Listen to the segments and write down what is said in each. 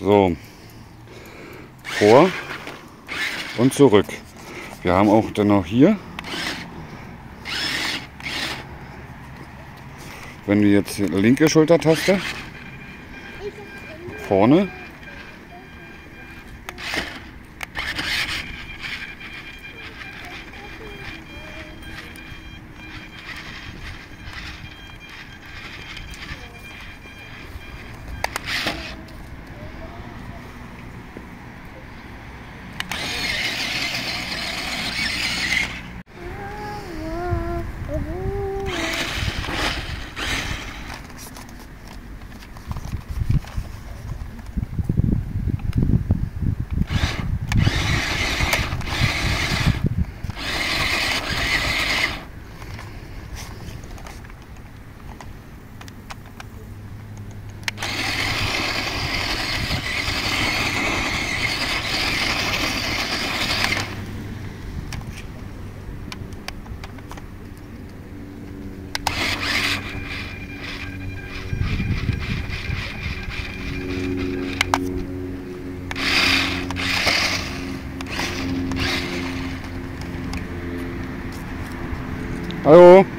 So, vor und zurück. Wir haben auch dann noch hier, wenn du jetzt linke Schultertaste, vorne, 哎呦。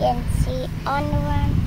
You can see on the one.